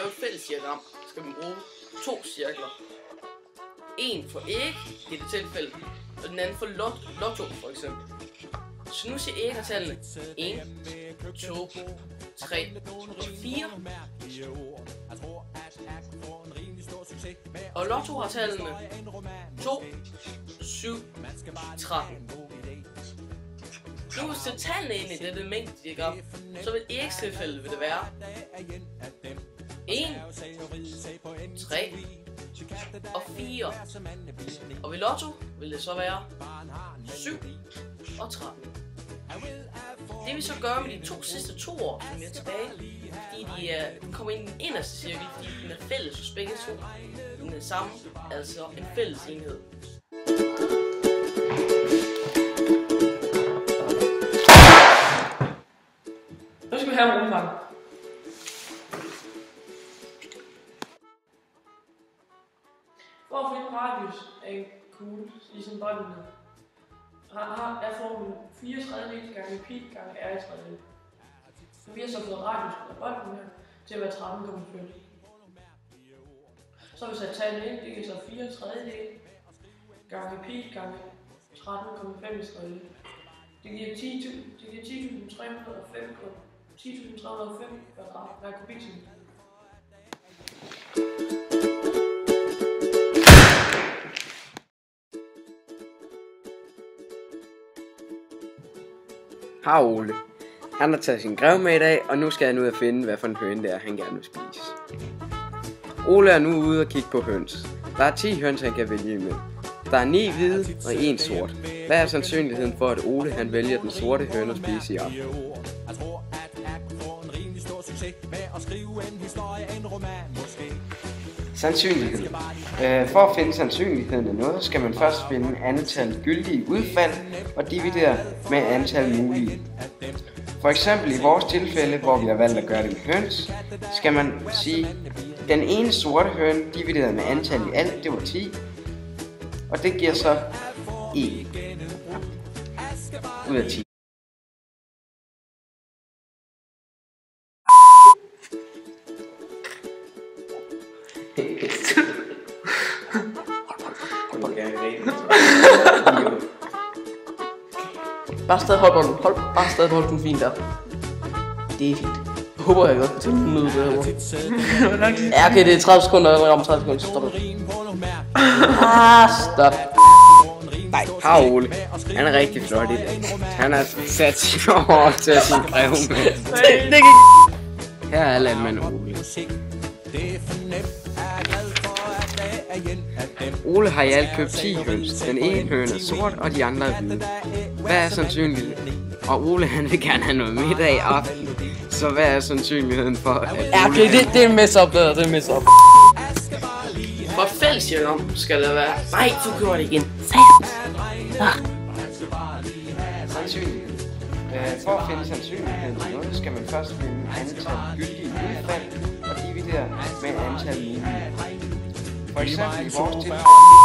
lave et fælles diagram, skal man bruge to cirkler. En for æg i det tilfælde, og den anden for lot lotto for eksempel. Så nu siger æggertallene 1, 2, 3 og 4. Og lotto har tallene 2, 7, 13. Nu hvis du tallene ind i dette mængdediagram, så vil ægstilfælde vil det være 1, 3 og 4. Og ved lotto vil det så være 7 og 13. Det vi så gør med de to sidste to år, som er tilbage, fordi de, er, de kommer ind i den inderste cirkel, fordi den er fælles hos begge to. Den er samme, altså en fælles enhed. Nu skal vi have en rumfang. For at finde radius af en kugle, ligesom bolden er, har, er formen 4 tredjedel gange pi gange r i tredjedel. Så Vi har så fået radius af bolden her til at være 13,5. Så hvis jeg tager tallet ind, det er så 4 tredjedel gange pi gange 13,5 i tredjedel. Det giver 10.000 det giver 10.305 10.305 kvadrat hver kubikcentimeter. Har Ole. Han har taget sin grev med i dag, og nu skal han ud og finde, hvad for en høne det er, han gerne vil spise. Ole er nu ude og kigge på høns. Der er 10 høns, han kan vælge imellem. Der er 9 hvide og 1 sort. Hvad er sandsynligheden for, at Ole han vælger den sorte høne at spise i aften? Med at skrive en historie, en roman måske. Sandsynlighed. Øh, for at finde sandsynligheden af noget, skal man først finde antal gyldige udfald og dividere med antal mulige. For eksempel i vores tilfælde, hvor vi har valgt at gøre det med høns, skal man sige, den ene sorte høne divideret med antal i alt, det var 10. Og det giver så 1 ud af 10. Bare stadig hold bolden. Hold, bare stadig hold den fint der. Det er fint. Jeg håber, jeg godt kan tage den ud det her. Ja, okay, det er 30 sekunder, eller rammer 30 sekunder, så stopper det. Ah, stop. Nej, har Ole. Han er rigtig flot i dag. Han har sat sig over til sin brev med. Det, det kan Her er landmand Ole. Det er for nemt, er glad for, at det er en af dem. Ole har i alt købt 10 høns. Den ene høne er sort, og de andre er hvide. Hvad er sandsynligheden? Og Ole han vil gerne have noget middag i aften. Så hvad er sandsynligheden for, at Ja, Ole... okay, det, det er mess up, det der. Er mess. For et fælles diagram skal det være... Nej, du gjorde det igen. Sandsynlighed. Øh, for at finde sandsynligheden noget, skal man først finde antal gyldige udfald og dividere med antal mulige. For eksempel i vores tilfælde